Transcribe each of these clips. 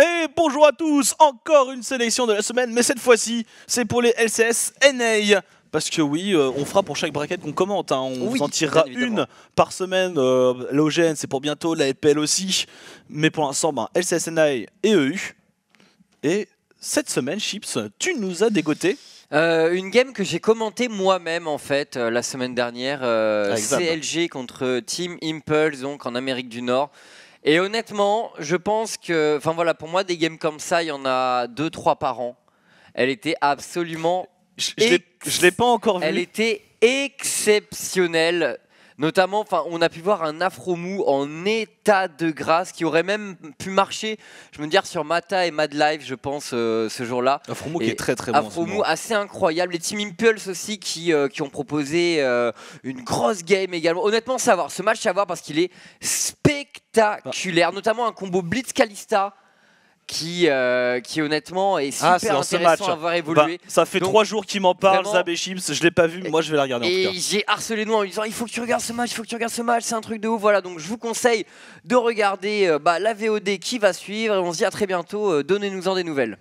Et bonjour à tous, encore une sélection de la semaine, mais cette fois-ci, c'est pour les LCS NA. Parce que oui, euh, on fera pour chaque braquette qu'on commente. hein. On Oui, vous en tirera une par semaine. Euh, L'OGN, c'est pour bientôt, la FPL aussi. Mais pour l'instant, ben, LCS NA et EU. Et cette semaine, Chips, tu nous as dégoté. Euh, une game que j'ai commentée moi-même en fait euh, la semaine dernière, Zab. CLG contre Team Impulse donc en Amérique du Nord. Et honnêtement, je pense que, enfin voilà, pour moi des games comme ça, il y en a deux trois par an. Elle était absolument, Je je l'ai- pas encore vu. elle était exceptionnelle. Notamment, enfin, on a pu voir un Afro Mou en état de grâce qui aurait même pu marcher, je me dire, sur Mata et Mad Live, je pense, euh, ce jour-là. Afromo qui Et est très très bon. Afromou moment. assez incroyable. Les Team Impulse aussi qui, euh, qui ont proposé euh, une grosse game également. Honnêtement, savoir ce match savoir parce qu'il est spectaculaire, notamment un combo Blitz Kalista qui, euh, qui honnêtement est super Ah, ce intéressant match. à voir Bah, évoluer. ça fait Donc, trois jours qu'il m'en parle, Zab et Chips. Je l'ai pas vu, mais moi je vais la regarder en Et j'ai harcelé nous en lui disant il faut que tu regardes ce match, il faut que tu regardes ce match, c'est un truc de ouf. Voilà, donc je vous conseille de regarder euh, bah, la VOD qui va suivre et on se dit à très bientôt. euh, Donnez-nous-en des nouvelles.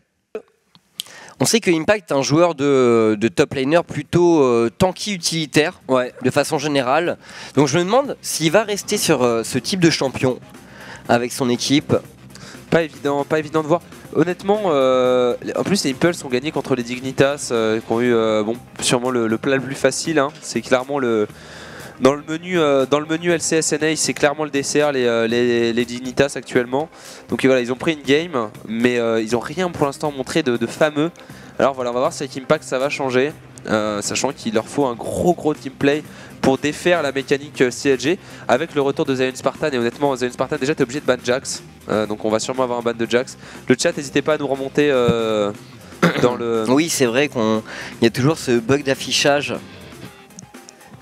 On sait que Impact est un joueur de, de top laner plutôt euh, tanky utilitaire, de façon générale. Donc je me demande s'il va rester sur euh, ce type de champion avec son équipe. Pas évident, pas évident de voir. Honnêtement, euh, en plus les Impulse ont gagné contre les Dignitas, euh, qui ont eu euh, bon, sûrement le, plat le plus facile. hein. C'est clairement le dans le menu dans le menu LCSNA, c'est clairement le dessert les, Dignitas actuellement. Donc voilà, ils ont pris une game, mais ils ont rien pour l'instant montré de, fameux. Alors voilà, on va voir si avec Impact ça va changer, sachant qu'il leur faut un gros gros team play pour défaire la mécanique euh, CLG avec le retour de Zion Spartan et honnêtement Zion Spartan déjà t'es obligé de ban Jax Euh, donc on va sûrement avoir un ban de Jax le chat n'hésitez pas à nous remonter euh, dans le Oui, c'est vrai qu'il y a toujours ce bug d'affichage.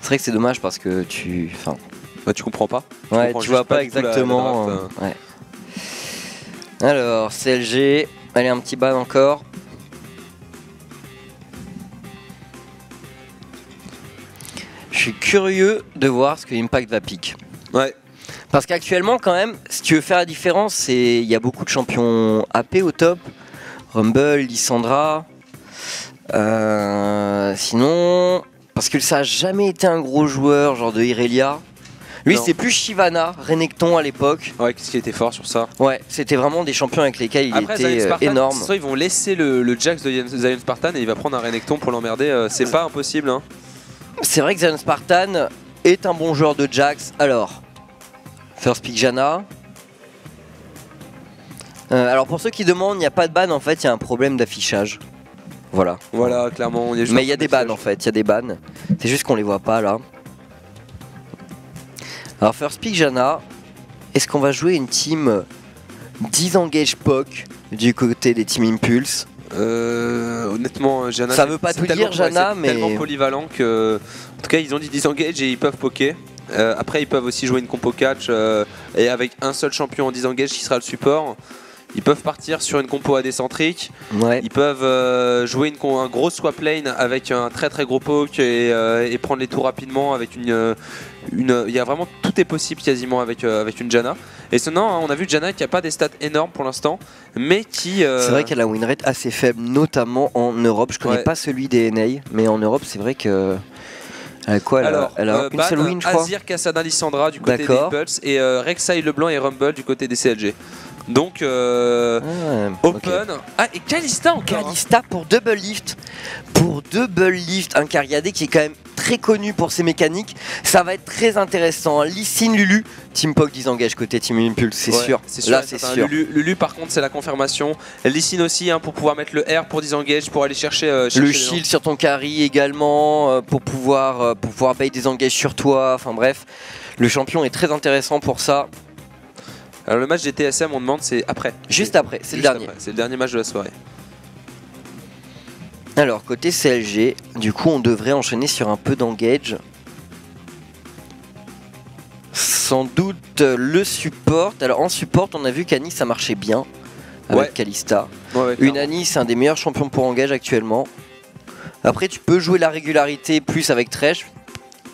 C'est vrai que c'est dommage parce que tu. Enfin, Bah, tu comprends pas Ouais, comprends tu vois pas, la- la exactement. draft, euh, ouais. Alors, CLG, allez, un petit ban encore. Je suis curieux de voir ce que Impact va pick. Ouais. Parce qu'actuellement, quand même, si tu veux faire la différence, c'est il y a beaucoup de champions AP au top. Rumble, Lissandra. Euh, sinon, parce que ça a jamais été un gros joueur, genre de Irelia. Lui, c'est plus Shivana, Renekton à l'époque. Ouais, qu'est-ce qui était fort sur ça? Ouais, c'était vraiment des champions avec lesquels il Après était euh, Spartan, énorme. soit ils vont laisser le, le Jax de Zion- Zion Spartan et il va prendre un Renekton pour l'emmerder, euh, c'est pas impossible hein. C'est vrai que Zion Spartan est un bon joueur de Jax. Alors, First Pick Jana. Euh, alors pour ceux qui demandent, il n'y a pas de ban, en fait, il y a un problème d'affichage. Voilà. Voilà, clairement. on est juste Mais il y a des message. en fait, il y a des bans. C'est juste qu'on les voit pas là. Alors First Pick Jana, est-ce qu'on va jouer une team disengage POC du côté des Team Impulse? Euh, honnêtement, Jana. Ça veut pas tout dire, Jana, mais- tellement polyvalent que. En tout cas, ils ont dit disengage et ils peuvent poker. Euh, après, ils peuvent aussi jouer une compo catch euh, et avec un seul champion en disengage qui sera le support. Ils peuvent partir sur une compo AD centrique. Ouais. Ils peuvent euh, jouer une, un gros swap lane avec un très très gros poke et, euh, et prendre les tours rapidement avec une. Euh, une- Il y a vraiment tout est possible quasiment avec, euh, avec une Jana. Et sinon, hein, on a vu Jana qui a pas des stats énormes pour l'instant, mais qui. euh, C'est vrai qu'elle a un win rate assez faible, notamment en Europe. Je connais Ouais. pas celui des NA, mais en Europe, c'est vrai que. Elle a quoi Elle a, Alors, elle a euh, une seule win, je crois. Azir, Cassada, Lissandra du côté des. Impulse et euh, Rek'Sai Leblanc et Rumble du côté des CLG. Donc, euh, Ah. Open. Ah, et Kalista encore hein. Kalista pour double lift. Pour double lift, un Cariadé qui est quand même très connu pour ses mécaniques. Ça va être très intéressant. Lysine Lulu, Team Pog disengage côté Team Impulse, c'est Ouais, sûr. C'est sûr. Là, et c'est certain. sûr. Lulu, Lulu, par contre, c'est la confirmation. Lysine aussi hein, pour pouvoir mettre le R pour disengage, pour aller chercher. euh, chercher Le shield sur ton carry également, euh, pour pouvoir, euh, pour pouvoir bait des engages sur toi. Enfin bref, le champion est très intéressant pour ça. Alors, le match des TSM, on demande, c'est après. Juste après, c'est le Juste dernier. après. C'est le dernier match de la soirée. Alors, côté CLG, du coup, on devrait enchaîner sur un peu d'engage. Sans doute euh, le support. Alors, en support, on a vu qu'Anis ça marchait bien avec Ouais. Kalista. Ouais, ouais, Une. Anis, c'est un des meilleurs champions pour engage actuellement. Après, tu peux jouer la régularité plus avec Thresh.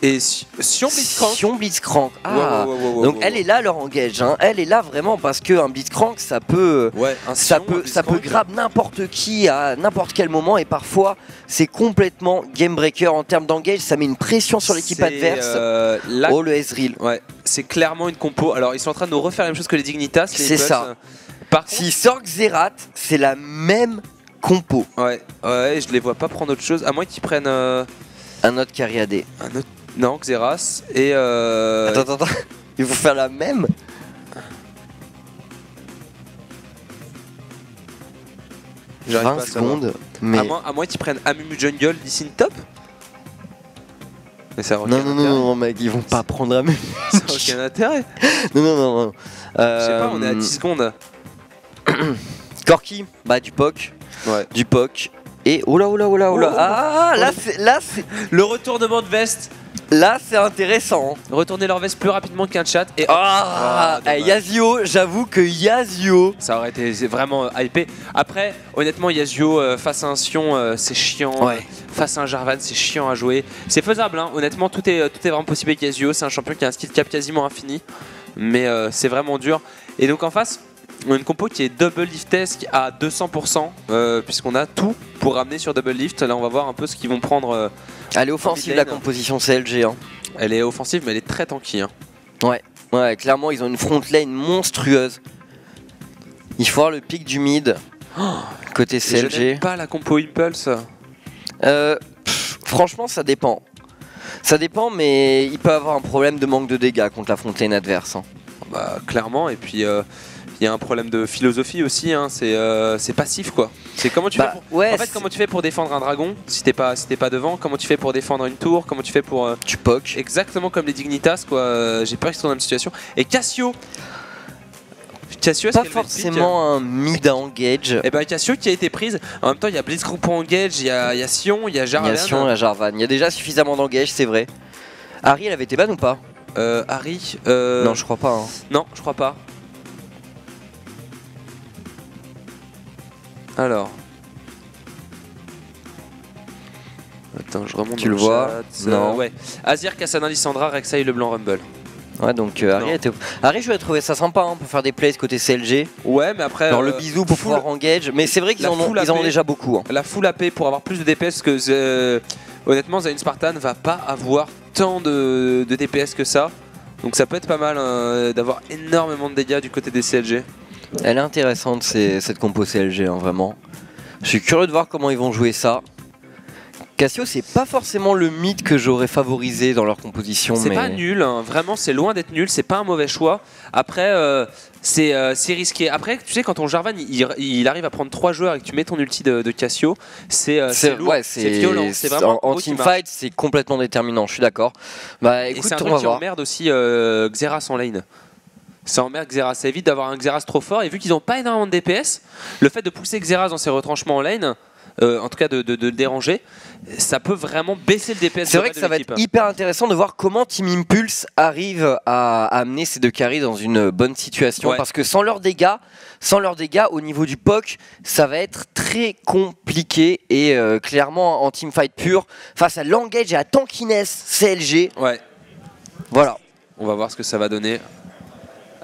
Et Si- Sion Blitzcrank. Sion Blitzcrank. Ah. Donc elle est là leur engage, hein. elle est là vraiment parce que un Blitzcrank ça peut Ouais, un ça peut un ça peut grab n'importe qui à n'importe quel moment et parfois c'est complètement game breaker en termes d'engage, ça met une pression sur l'équipe adverse. euh, Oh le Ezreal. Ouais, c'est clairement une compo. Alors, ils sont en train de nous refaire la même chose que les Dignitas. C'est ça. Par contre, S'il sort Xerath, c'est la même compo. ouais, ouais, je les vois pas prendre autre chose. À moins qu'ils prennent euh, Un autre carry AD. un autre. Non, Xeras. Et. Euh... Attends, attends, attends. Ils vont faire la même j'arrive 20 pas à savoir. secondes. Mais À moins, à moins qu'ils prennent Amumu Jungle d'ici une top. Mais ça a aucun non, non, non, intérêt. non, mec, ils vont pas prendre la même. Ça aucun intérêt. Non, non, non, non. Je sais pas, on est à Euh, 10 secondes. Corki, bah du POC, Ouais. du POC. Et oh oh là. Oh, oh, Ah, là, c'est, là, c'est, Le retournement de veste. Là, c'est intéressant. Retourner leur veste plus rapidement qu'un chat. Et Ah, Ah, eh. Yazio, j'avoue que Yazio. Ça aurait été vraiment hypé. Après, honnêtement, Yasuo euh, face à un Sion, euh, c'est chiant. Ouais. Face à un Jarvan, c'est chiant à jouer. C'est faisable, hein. honnêtement, tout est, tout est vraiment possible avec Yasuo. C'est un champion qui a un skill cap quasiment infini. Mais euh, c'est vraiment dur. Et donc en face, on a une compo qui est double liftesque à 200%, euh, puisqu'on a tout pour ramener sur double lift. Là, on va voir un peu ce qu'ils vont prendre. euh, Elle est offensive la composition CLG. Hein. Elle est offensive, mais elle est très tanky. hein. Ouais, clairement, ils ont une front lane monstrueuse. Il faut voir le pic du mid. Côté Je n'aime CLG. pas la compo Impulse. Euh, pff, franchement, ça dépend. Ça dépend, mais il peut avoir un problème de manque de dégâts contre la front lane adverse. hein. Bah, clairement, et puis euh, il y a un problème de philosophie aussi, hein, c'est euh, c'est passif quoi. C'est comment tu Bah, fais pour... ouais, En fait, comment tu fais pour défendre un dragon si t'es pas, si t'es pas devant? Comment tu fais pour défendre une tour? Comment tu fais pour. euh, tu poques. Exactement comme les Dignitas quoi. Euh, J'ai peur qu'ils soient dans la même situation. Et Cassio Cassio, Pas forcément un mid à engage. Et bah Cassio qui a été prise. En même temps, il y a Blitzcrank pour engage, il y a, il y a Sion, il y a Il y Jarvan. a Sion, la Jarvan. Il y a déjà suffisamment d'engage, c'est vrai. Harry, elle avait été ban ou pas? Euh, Harry. euh, Non, je crois pas. hein. Non, je crois pas. Alors. Attends, je remonte. Tu dans le vois chat. Non. Euh, ouais. Azir, Cassandra, Lissandra, Rek'Sai, Leblanc, Rumble. Ouais, donc euh, Harry, était... Harry, je vais trouver ça sympa hein, pour faire des plays côté CLG. Ouais, mais après. Dans euh, le bisou pour full- pouvoir engage. Mais c'est vrai qu'ils en, ont- en déjà beaucoup. hein. La full AP pour avoir plus de DPS que. euh, honnêtement, Zayn Spartan va pas avoir tant de, de DPS que ça. Donc ça peut être pas mal hein, d'avoir énormément de dégâts du côté des CLG. Elle est intéressante, cette compo CLG, hein, vraiment. Je suis curieux de voir comment ils vont jouer ça. Cassio, c'est pas forcément le mythe que j'aurais favorisé dans leur composition. C'est mais... pas nul, hein. vraiment c'est loin d'être nul, c'est pas un mauvais choix. Après, euh, c'est euh, c'est risqué. Après, tu sais, quand ton Jarvan il, il arrive à prendre trois joueurs et que tu mets ton ulti de, de Cassio, c'est euh, c'est lourd, ouais, c'est violent, c'est vraiment en, en teamfight, c'est complètement déterminant. Je suis d'accord. Bah Et écoute, c'est un on truc va qui voir. emmerde aussi Xerath en lane. Ça emmerde Xerath, ça évite d'avoir un Xerath trop fort. Et vu qu'ils n'ont pas énormément de DPS, le fait de pousser Xerath dans ses retranchements en lane, euh, en tout cas de, de- de le déranger, ça peut vraiment baisser le DPS. C'est vrai que ça va être hyper intéressant de voir comment Team Impulse arrive à, à amener ces deux carries dans une bonne situation Ouais. parce que sans leurs dégâts, sans leurs dégâts au niveau du POC, ça va être très compliqué et euh, clairement en teamfight pur face à l'engage et à Tankiness CLG. Ouais, Voilà. on va voir ce que ça va donner.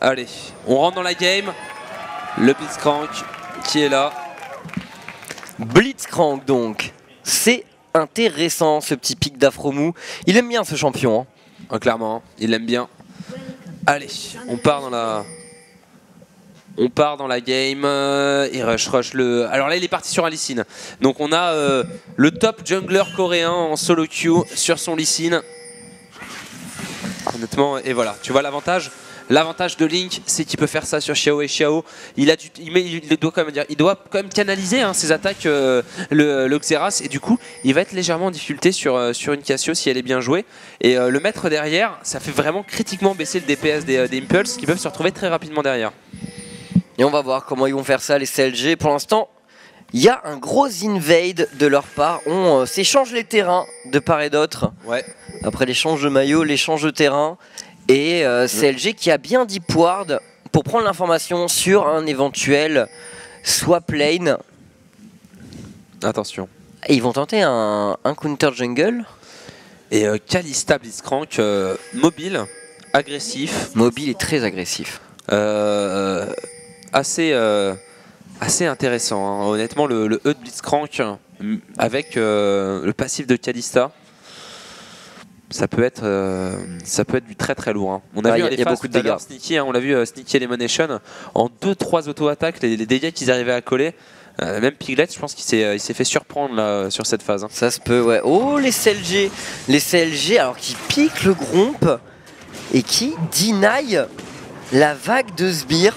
Allez, on rentre dans la game. Le Blitzcrank qui est là. Blitzcrank donc. C'est intéressant ce petit pic d'Afromou. Il aime bien ce champion. hein. Ah, clairement, il l'aime bien. Allez, on part dans la. On part dans la game euh, et rush rush le. Alors là il est parti sur un Lee Sin. Donc on a euh, le top jungler coréen en solo queue sur son Lee Sin. Honnêtement et voilà, tu vois l'avantage? L'avantage de Link, c'est qu'il peut faire ça sur Xiao et Xiao. Il a du, il, met- il doit quand même dire, il doit quand même canaliser hein, ses attaques euh, le, le Xerath et du coup, il va être légèrement en difficulté sur euh, sur une Cassio si elle est bien jouée. Et euh, le mettre derrière, ça fait vraiment critiquement baisser le DPS des, des Impulse qui peuvent se retrouver très rapidement derrière. Et on va voir comment ils vont faire ça, les CLG. Pour l'instant, il y a un gros invade de leur part. On euh, s'échange les terrains de part et d'autre. Ouais. Après l'échange de maillot, l'échange de terrain. Et euh, CLG qui a bien dit Ward pour prendre l'information sur un éventuel swap lane. Attention. Et ils vont tenter un, un counter jungle. Et euh, Kalista Blitzcrank, euh, mobile, agressif, Mobile est très agressif. euh, assez, euh, assez intéressant. hein. Honnêtement, le, le E de Blitzcrank mm, avec euh, le passif de Kalista, ça peut être, euh, ça peut être du très très lourd. hein. On a vu y a- hein, les y a beaucoup de dégâts. Sneaky, hein, on l'a vu euh, Sneaky Elimination en 2-3 auto-attaques, les, les dégâts qu'ils arrivaient à coller. Euh, même Piglet, je pense qu'il s'est, euh, il s'est fait surprendre là, sur cette phase. hein. Ça se peut, ouais. Oh, les CLG Les CLG, alors qui piquent le grompe et qui deny la vague de sbires.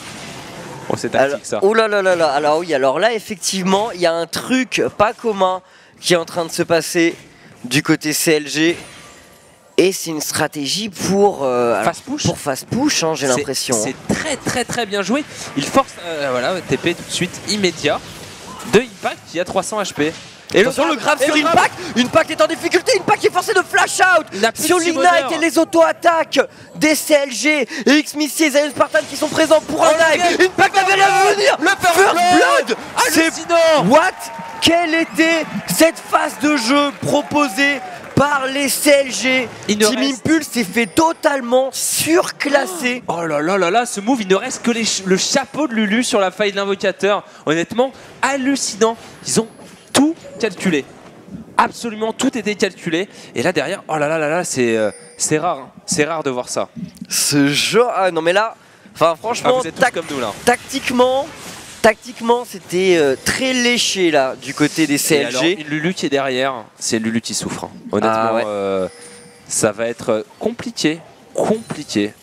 Oh, c'est Alors- tactique ça. oh là là là là. Alors oui, alors là, effectivement, il y a un truc pas commun qui est en train de se passer du côté CLG. Et c'est une stratégie pour, euh, Fast push pour fast push, hein, j'ai l'impression. C'est très très très bien joué. Il force, euh, voilà, TP tout de suite immédiat de Impact qui a 300 HP. Et Attention le grave sur le. Impact Impact est en difficulté Impact est forcé de flash out Sur l'Ignite et les auto-attaques des CLG et X-Missi et Zion Spartan qui sont présents pour un Oh, le live game. Impact avait rien vu venir Le First Blood. Blood Hallucinant What? Quelle était cette phase de jeu proposée par les CLG Il ne Team reste- Impulse s'est fait totalement surclasser Oh là là là là, ce move, il ne reste que les ch- le chapeau de Lulu sur la faille de l'invocateur. Honnêtement, hallucinant. Ils ont tout calculé. Absolument tout était calculé. Et là derrière, oh là là là là, c'est euh, c'est rare. hein. C'est rare de voir ça. Ce genre... Ah non mais là... Enfin Ah, franchement, vous êtes tous tac- comme nous là. tactiquement... Tactiquement, c'était euh, très léché là du côté des alors, CLG. une Lulu qui est derrière, c'est Lulu qui souffre. hein. Honnêtement, Ah ouais. euh, ça va être compliqué, compliqué.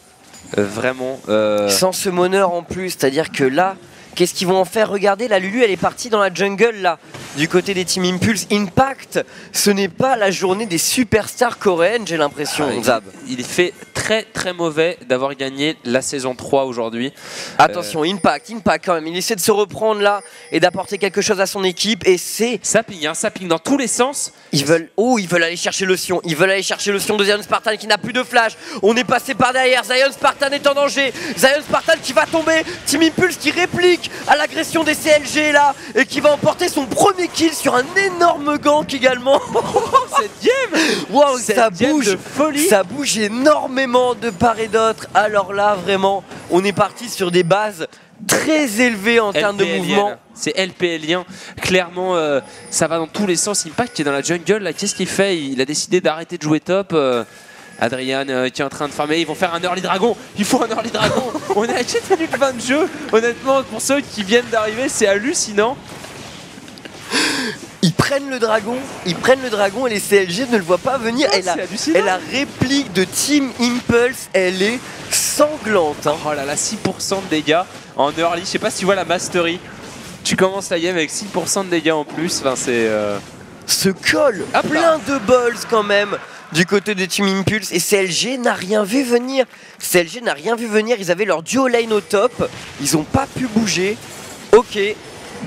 Euh, vraiment. euh, Sans ce moneur en plus, c'est-à-dire que là, qu'est-ce qu'ils vont en faire Regardez, la Lulu, elle est partie dans la jungle là, du côté des Team Impulse. Impact, ce n'est pas la journée des superstars coréennes, j'ai l'impression, ah, Zab. il, il fait très très mauvais d'avoir gagné la saison 3 aujourd'hui. Attention, Impact, Impact quand même, il essaie de se reprendre là et d'apporter quelque chose à son équipe et c'est Ça pigne, hein, ça pigne dans tous les sens. Ils veulent, oh, ils veulent aller chercher le Sion. Ils veulent aller chercher le Sion de Zion Spartan qui n'a plus de flash. On est passé par derrière. Zion Spartan est en danger. Zion Spartan qui va tomber. Team Impulse qui réplique à l'agression des CLG là et qui va emporter son premier kill sur un énorme gank également. Cette game Waouh, ça bouge. de folie Ça bouge énormément de part et d'autre. Alors là, vraiment, on est parti sur des bases très élevées en termes de mouvement. C'est LPLien. Clairement, euh, ça va dans tous les sens. Impact qui est dans la jungle, là, qu'est-ce qu'il fait? Il a décidé d'arrêter de jouer top. euh, Adrian euh, qui est en train de farmer, ils vont faire un early dragon. Il faut un early dragon. On est à 4 minutes 20 de jeu. Honnêtement, pour ceux qui viennent d'arriver, c'est hallucinant. Ils prennent le dragon, ils prennent le dragon et les CLG ne le voient pas venir. Oh, et, la, c'est hallucinant. et la réplique de Team Impulse, elle est sanglante. hein. Oh là là, 6% de dégâts en early. Je sais pas si tu vois la mastery. Tu commences la game avec 6% de dégâts en plus. Enfin, c'est. euh, Se colle Hop là. plein de balls quand même du côté de Team Impulse et CLG n'a rien vu venir. CLG n'a rien vu venir, ils avaient leur duo lane au top, ils ont pas pu bouger. Ok.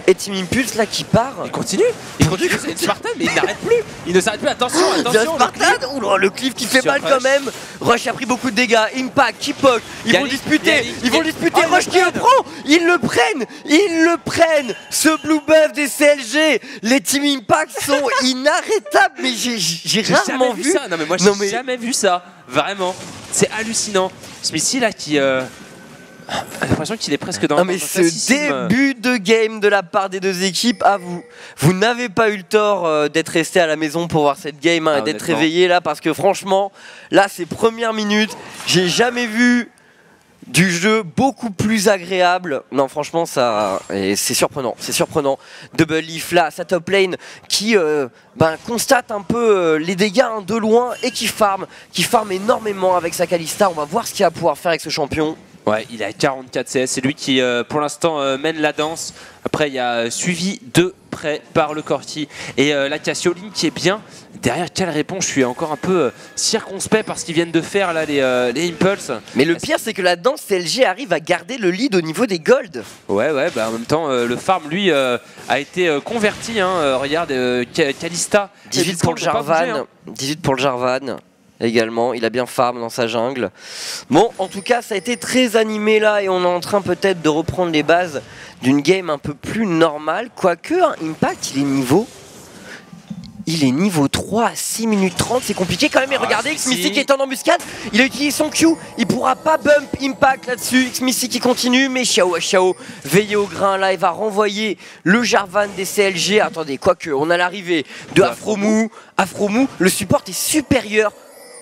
Et Team Impulse là qui part. Il continue. Il continue. C'est Spartan, mais il n'arrête plus. Il ne s'arrête plus. Attention, Bien attention. le Spartan Oula, le cliff qui fait Sur mal Rush. quand même Rush a pris beaucoup de dégâts, Impact, Kipok, ils vont disputer, Yannick, ils vont disputer, Oh, Rush le qui le prend Ils le prennent Ils le prennent Ce blue buff des CLG Les Team Impact sont inarrêtables Mais j'ai rarement jamais vu ça. Non mais moi j'ai mais- jamais vu ça. Vraiment. C'est hallucinant. Smithy là qui. Euh... J'ai l'impression qu'il est presque dans. Non mais dans un ce début de game de la part des deux équipes, à vous, vous n'avez pas eu le tort euh, d'être resté à la maison pour voir cette game hein, Ah, et d'être réveillé là parce que franchement, là ces premières minutes, j'ai jamais vu du jeu beaucoup plus agréable. Non franchement ça, c'est surprenant, c'est surprenant. Double Leaf là, sa top lane qui euh, ben, constate un peu euh, les dégâts hein, de loin et qui farm, qui farm énormément avec sa Kalista. On va voir ce qu'il va pouvoir faire avec ce champion. Ouais, il a 44 CS. C'est lui qui, euh, pour l'instant, euh, mène la danse. Après, il y a euh, suivi de près par le Corti et euh, la Cassioline qui est bien. Derrière, quelle réponse Je suis encore un peu circonspect par ce qu'ils viennent de faire là, les, les Impulse. Mais le pire, c'est que la danse CLG arrive à garder le lead au niveau des golds. Ouais, ouais, bah en même temps, le farm, lui, a été converti. Hein, regarde, Kalista. 18 pour le bouger, Jarvan. hein. 18 pour le Jarvan également. Il a bien farm dans sa jungle. Bon, en tout cas, ça a été très animé là et on est en train peut-être de reprendre les bases d'une game un peu plus normale. Quoique, hein, Impact, il est niveau Il est niveau 3 à 6 minutes 30, c'est compliqué quand même. Et Ah, regardez, qui est en embuscade, il a utilisé son Q, il pourra pas bump impact là-dessus. X-Missy qui continue, mais Xiao à Xiao, veillez au grain là, il va renvoyer le Jarvan des CLG. Attendez, quoique, on a l'arrivée de De Afromou. Afromou, le support est supérieur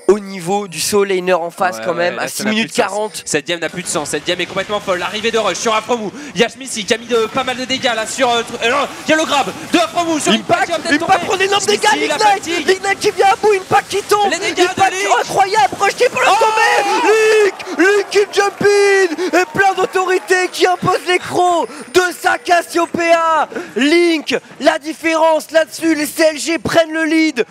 au niveau du solo laner en face Ouais, quand même, ouais, là, à ça 6 n'a minutes plus de sens. 40. Cette game n'a plus de sens, cette game est complètement folle. L'arrivée de Rush sur Afromou. Il y a Schmissy qui a mis de, pas mal de dégâts là sur. euh, euh, non, Il y a le grab de Afromou sur Impact, qui Impact prend d'énormes dégâts. Ignite qui vient à bout, Impact qui tombe Les dégâts de Impact Link. incroyable, projeté pour le tomber Link Link qui jump in Et plein d'autorité qui impose crocs de sa Cassiopeia Link, la différence là-dessus, les CLG prennent le lead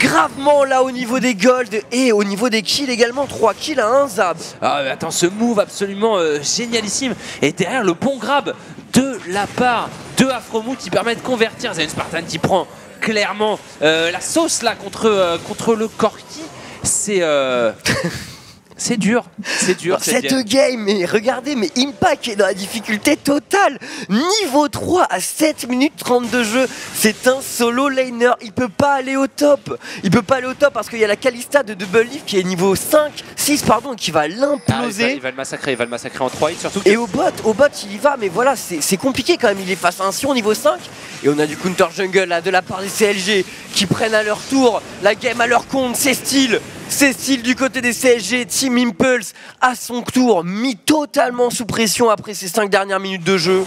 Gravement là au niveau des golds et au niveau des kills également, 3 kills à 1 Zab. Ah, attends, ce move absolument euh, génialissime. Et derrière le bon grab de la part de Afromou qui permet de convertir. C'est une Spartan qui prend clairement euh, la sauce là contre, euh, contre le Corki. C'est. c'est dur, c'est dur. cette Cette game, mais regardez, mais Impact est dans la difficulté totale. Niveau 3 à 7 minutes 30 de jeu. C'est un solo laner. Il peut pas aller au top. Il peut pas aller au top parce qu'il y a la Kalista de Double Leaf qui est niveau 5, 6 pardon, qui va Ah, il, va, l'imploser. il va le massacrer, il va le massacrer en 3 hits surtout. Et au bot, au bot il y va, mais voilà, c'est c'est compliqué quand même. Il est face à un Sion niveau 5. Et on a du counter jungle là de la part des CLG qui prennent à leur tour la game à leur compte. C'est style. Style du côté des CLG. Team Impulse à son tour mis totalement sous pression après ces 5 dernières minutes de jeu.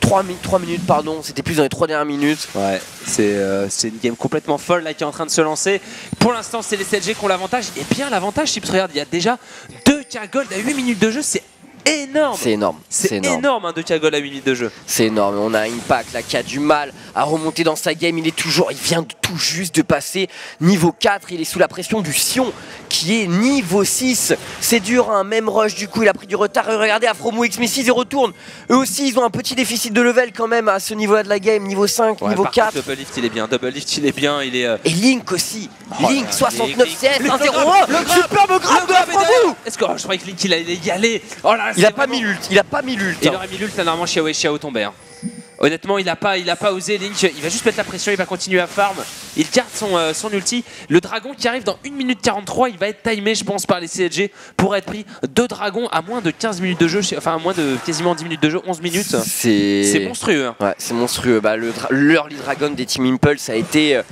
3, minutes, pardon, c'était plus dans les 3 dernières minutes. Ouais, c'est euh, c'est une game complètement folle là qui est en train de se lancer. Pour l'instant, c'est les CLG qui ont l'avantage. Et bien l'avantage, Chips, regarde, il y a déjà 2K Gold à 8 minutes de jeu, énorme. C'est énorme. C'est énorme, un 2K Gold à 8 minutes de jeu. C'est énorme. On a Impact là qui a du mal à remonter dans sa game. Il est toujours, il vient de tout juste de passer niveau 4. Il est sous la pression du Sion qui est niveau 6. C'est dur, un même rush du coup. Il a pris du retard. Et regardez, Afromo X Messi, ils retournent. Eux aussi, ils ont un petit déficit de level quand même à ce niveau-là de la game. Niveau 5, Ouais, niveau par 4. contre, Double Lift, il est bien. Double Lift, il est bien. Il est. euh, Et Link aussi. Oh Link, là, 69 Link, CS, Link, 1 le 0 grab, le grab, Superbe grab de. Afromo Est-ce que oh, je croyais que Link il allait y aller? Oh là, Il a pas mis l'ult. Il a pas mis l'ult. Il hein. aurait mis l'ult, normalement Xiao et Xiao hein. Honnêtement, il a pas, il a pas osé Link. Il va juste mettre la pression, il va continuer à farm. Il garde son, euh, son ulti. Le dragon qui arrive dans 1 minute 43, il va être timé, je pense, par les CLG pour être pris. Deux dragons à moins de 15 minutes de jeu, enfin à moins de quasiment 10 minutes de jeu, 11 minutes. C'est monstrueux. hein. Ouais, c'est monstrueux. Bah, le l'early dragon des Team Impulse a été euh,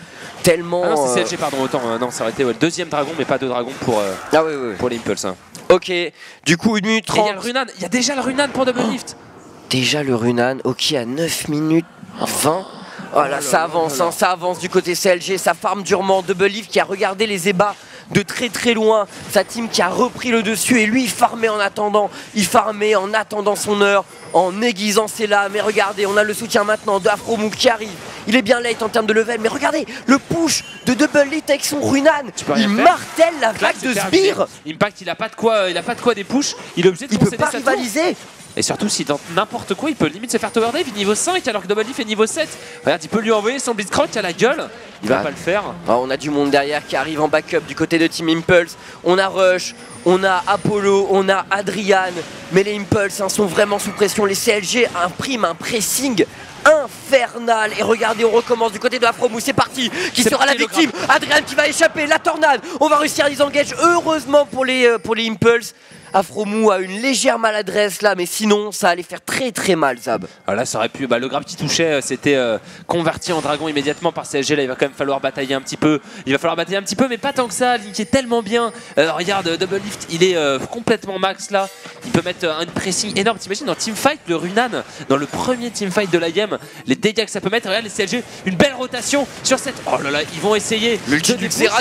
tellement. Ah non, c'est euh, CLG, pardon, autant. euh, non, ça aurait été ouais, le deuxième dragon, mais pas deux dragons pour, euh, Ah pour les Impulse. hein. Ok, du coup, 1 minute Et il y 30. a le Runan, il y a déjà le Runan pour Double Lift. Déjà le Runan, ok, à 9 minutes 20. Oh là, ça avance, hein, ça avance du côté CLG, ça farme durement. Double Leaf qui a regardé les ébats de très très loin. Sa team qui a repris le dessus et lui il farmait en attendant. Il farmait en attendant son heure, en aiguisant ses lames. Mais regardez, on a le soutien maintenant de Afromook qui arrive. Il est bien late en termes de level, mais regardez le push de Double Leaf avec son Runan. Il martèle la vague de sbires. Impact, il a pas de quoi, il a pas de quoi des push. Il est obligé de Il peut pas tour. Et surtout, si dans n'importe quoi, il peut limite se faire tower dive niveau 5 alors que Double Leaf est niveau 7. Regarde, il peut lui envoyer son Blitzcrank à la gueule. Il va Ah. pas le faire. Ah, on a du monde derrière qui arrive en backup du côté de Team Impulse. On a Rush, on a Apollo, on a Adrian. Mais les Impulse hein, sont vraiment sous pression. Les CLG impriment un pressing infernal. Et regardez, on recommence du côté de Afromou. C'est parti. Qui sera la victime Adrian qui va échapper. La tornade. On va réussir à les engager. Heureusement pour les, euh, pour les Impulse. Afromou a une légère maladresse là, mais sinon ça allait faire très très mal, Zab. Ah là, ça aurait pu. Bah, le grab qui touchait, euh, c'était euh, converti en dragon immédiatement par CLG. Là, il va quand même falloir batailler un petit peu. Il va falloir batailler un petit peu, mais pas tant que ça. Link est tellement bien. Euh, regarde, Double Lift, il est euh, complètement max là. Il peut mettre un pressing énorme. T'imagines dans Teamfight, le Runan, dans le premier Teamfight de la game, les dégâts que ça peut mettre. Regarde les CLG, une belle rotation sur cette. Oh là là, ils vont essayer. Push.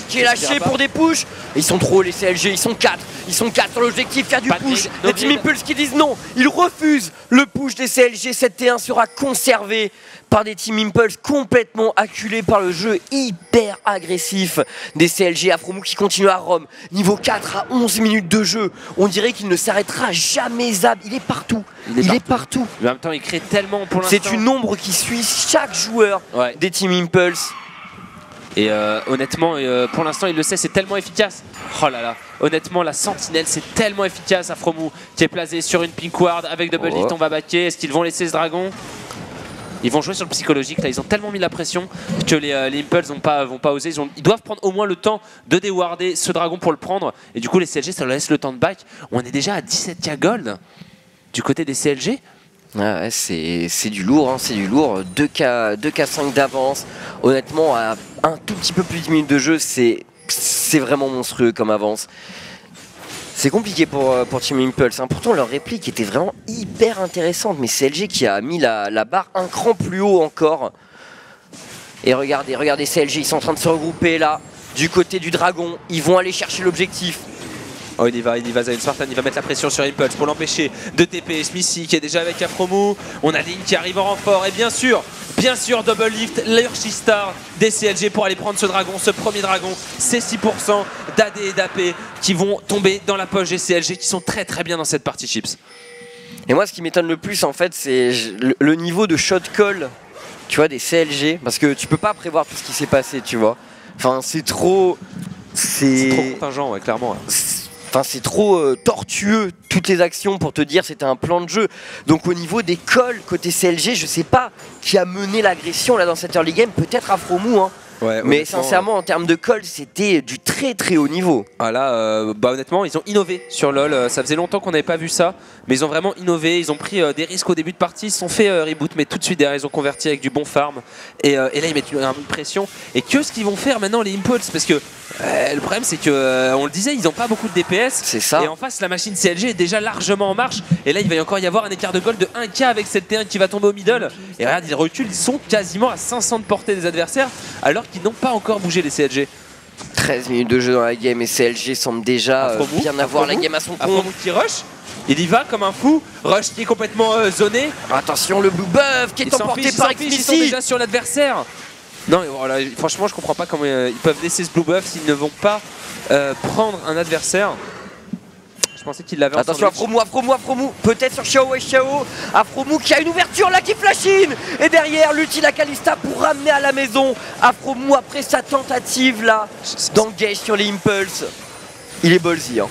qui est lâché pour des pushs. Ils sont trop les CLG, ils sont 4. Ils sont 4 sur l'objectif, faire du Pas de push. Les Team. Impulse qui disent non. Ils refusent le push des CLG. 7T1 sera conservé par des Team Impulse complètement acculés par le jeu hyper agressif des CLG. Afromou qui continue à Rome. Niveau 4 à 11 minutes de jeu. On dirait qu'il ne s'arrêtera jamais Zab. Il est partout. Il est Il est partout. Mais en même temps, il crée tellement pour l'instant. C'est une ombre qui suit chaque joueur Ouais. des Team Impulse. Et euh, honnêtement, euh, pour l'instant, il le sait, c'est tellement efficace. Oh là là, honnêtement, la sentinelle, c'est tellement efficace. Afromou qui est placé sur une pink ward avec double Oh. hit, on va backer. Est-ce qu'ils vont laisser ce dragon? Ils vont jouer sur le psychologique. Là, ils ont tellement mis la pression que les, euh, les Impulse vont pas, vont pas oser. Ils, ont- ils doivent prendre au moins le temps de déwarder ce dragon pour le prendre. Et du coup, les CLG, ça leur laisse le temps de back. On est déjà à 17k gold du côté des CLG. Ah ouais, c'est c'est du lourd, hein, c'est du lourd. 2K, 2K5 d'avance. Honnêtement, à un tout petit peu plus de 10 minutes de jeu, c'est c'est vraiment monstrueux comme avance. C'est compliqué pour, euh, Team Impulse. hein. Pourtant, leur réplique était vraiment hyper intéressante. Mais CLG qui a mis la, la barre un cran plus haut encore. Et regardez, regardez CLG, ils sont en train de se regrouper là. Du côté du dragon, ils vont aller chercher l'objectif. Oh, il y va, il y va, Zion Spartan, il va mettre la pression sur Impulse pour l'empêcher de TP. Smithy qui est déjà avec Afromu. On a Link qui arrive en renfort. Et bien sûr, bien sûr, Double Lift, l'Urshi Star des CLG pour aller prendre ce dragon, ce premier dragon. C'est 6% d'AD et d'AP qui vont tomber dans la poche des CLG qui sont très très bien dans cette partie chips. Et moi, ce qui m'étonne le plus, en fait, c'est le, niveau de shot call, tu vois, des CLG, parce que tu peux pas prévoir tout ce qui s'est passé, tu vois. Enfin, c'est trop, C'est trop contingent, ouais, clairement. ouais. Enfin, c'est trop euh, tortueux toutes les actions pour te dire c'était un plan de jeu. Donc au niveau des calls côté CLG, je sais pas qui a mené l'agression là dans cette early game, peut-être Afromou, hein. Ouais, Mais sincèrement, en termes de call, c'était du très très haut niveau. Ah là, euh, bah honnêtement, ils ont innové sur LoL. Euh, Ça faisait longtemps qu'on n'avait pas vu ça, mais ils ont vraiment innové. Ils ont pris euh, des risques au début de partie. Ils se sont fait euh, reboot, mais tout de suite derrière, ils ont converti avec du bon farm. Et, et là, ils mettent une, une pression. Et que ce qu'ils vont faire maintenant, les Impulse Parce que le problème, c'est que, on le disait, ils n'ont pas beaucoup de DPS. C'est ça. Et en face, la machine CLG est déjà largement en marche. Et là, il va y encore y avoir un écart de gold de 1K avec cette T1 qui va tomber au middle. Et regarde, ils reculent. Ils sont quasiment à 500 de portée des adversaires, alors qu'ils n'ont pas encore bougé les CLG. 13 minutes de jeu dans la game et CLG semble déjà euh, bien avoir la game à son compte. Qui rush. Il y va comme un fou. Rush qui est complètement euh, zoné. Attention le Blue Buff qui est emporté par fichent, ils sont Xmissi déjà sur l'adversaire. Non, voilà, franchement, je comprends pas comment euh, ils peuvent laisser ce blue buff s'ils ne vont pas euh, prendre un adversaire. Pensais qu'ils l'avaient en Attention. Afromou, Afromou, Afromou Peut-être sur Xiao et Xiao. Afromou qui a une ouverture là qui flash in Et derrière l'ulti la Kalista pour ramener à la maison Afromou après sa tentative là d'engage sur les Impulse. Il est ballsy hein